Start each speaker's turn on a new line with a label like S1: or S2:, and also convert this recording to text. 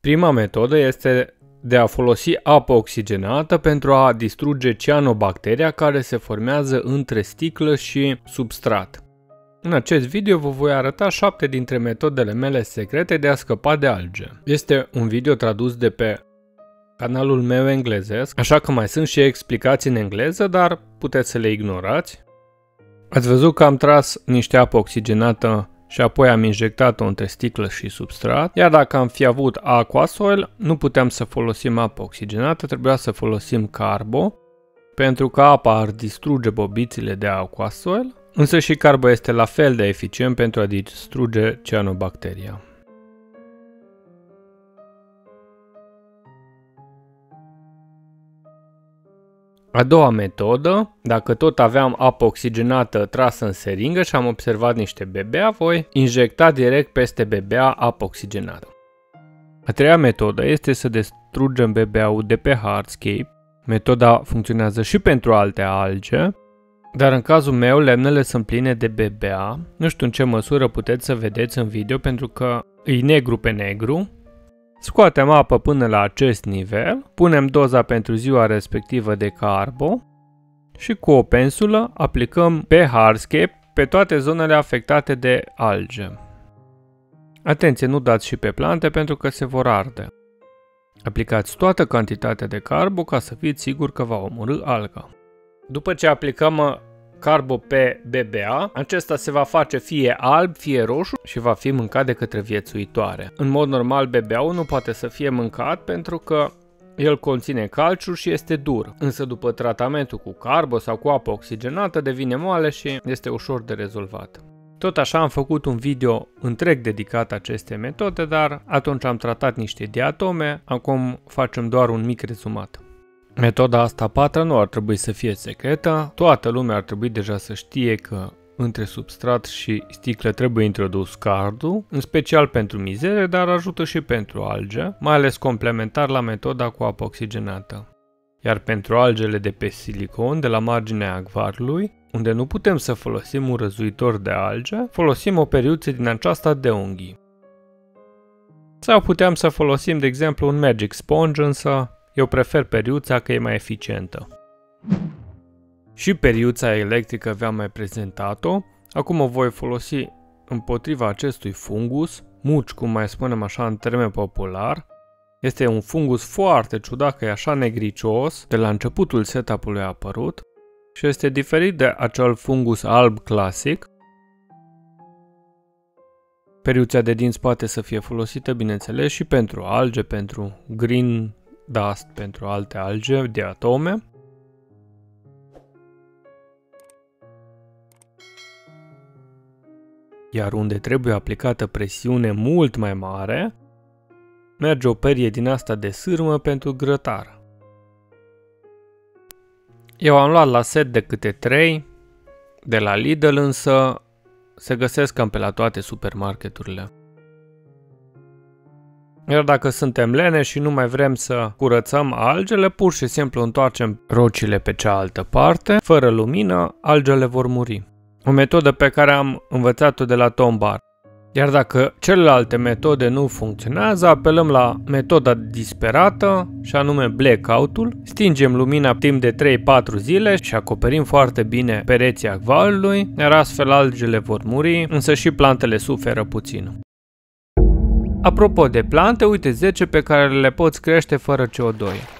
S1: Prima metodă este de a folosi apă oxigenată pentru a distruge cianobacteria care se formează între sticlă și substrat. În acest video vă voi arăta 7 dintre metodele mele secrete de a scăpa de alge. Este un video tradus de pe canalul meu englezesc, așa că mai sunt și explicații în engleză, dar puteți să le ignorați. Ați văzut că am tras niște apă oxigenată și apoi am injectat-o între sticlă și substrat, iar dacă am fi avut aquasoil, nu puteam să folosim apă oxigenată, trebuia să folosim carbo, pentru că apa ar distruge bobițile de aquasoil, însă și carbo este la fel de eficient pentru a distruge cianobacteria. A doua metodă, dacă tot aveam apă oxigenată trasă în seringă și am observat niște bebea, voi injecta direct peste bebea apă oxigenată. A treia metodă este să distrugem bebeaul de pe hardscape. Metoda funcționează și pentru alte alge, dar în cazul meu lemnele sunt pline de bebea. Nu știu în ce măsură puteți să vedeți în video pentru că e negru pe negru, Scoatem apă până la acest nivel, punem doza pentru ziua respectivă de carbo și cu o pensulă aplicăm pe hardscape pe toate zonele afectate de alge. Atenție, nu dați și pe plante pentru că se vor arde. Aplicați toată cantitatea de carbo ca să fiți siguri că va omorâ alga. După ce aplicăm carbo pe BBA, acesta se va face fie alb, fie roșu și va fi mâncat de către viețuitoare. În mod normal BBA-ul nu poate să fie mâncat pentru că el conține calciu și este dur, însă după tratamentul cu carbo sau cu apă oxigenată devine moale și este ușor de rezolvat. Tot așa am făcut un video întreg dedicat acestei metode, dar atunci am tratat niște diatome, acum facem doar un mic rezumat. Metoda asta patra nu ar trebui să fie secretă, toată lumea ar trebui deja să știe că între substrat și sticlă trebuie introdus cardul, în special pentru mizere, dar ajută și pentru alge, mai ales complementar la metoda cu apă oxigenată. Iar pentru algele de pe silicon de la marginea acvarului, unde nu putem să folosim un răzuitor de alge, folosim o periuță din aceasta de unghii. Sau putem să folosim, de exemplu, un Magic Sponge, însă eu prefer periuța că e mai eficientă. Și periuța electrică v-am mai prezentat-o, acum o voi folosi împotriva acestui fungus, muci cum mai spunem așa în termen popular. Este un fungus foarte ciudat că e așa negricios, de la începutul setup-ului a apărut și este diferit de acel fungus alb clasic. Periuța de dinți poate să fie folosită, bineînțeles, și pentru alge, pentru green dust pentru alte alge de atome. Iar unde trebuie aplicată presiune mult mai mare, merge o perie din asta de sârmă pentru grătar. Eu am luat la set de câte 3, de la Lidl însă se găsesc cam pe la toate supermarketurile. Iar dacă suntem lene și nu mai vrem să curățăm algele, pur și simplu întoarcem rocile pe cealaltă parte, fără lumină, algele vor muri. O metodă pe care am învățat-o de la Tom Bar. Iar dacă celelalte metode nu funcționează, apelăm la metoda disperată, și anume blackout-ul, stingem lumina timp de 3-4 zile și acoperim foarte bine pereții acvalului, iar astfel algele vor muri, însă și plantele suferă puțin. Apropo de plante, uite 10 pe care le poți crește fără CO2.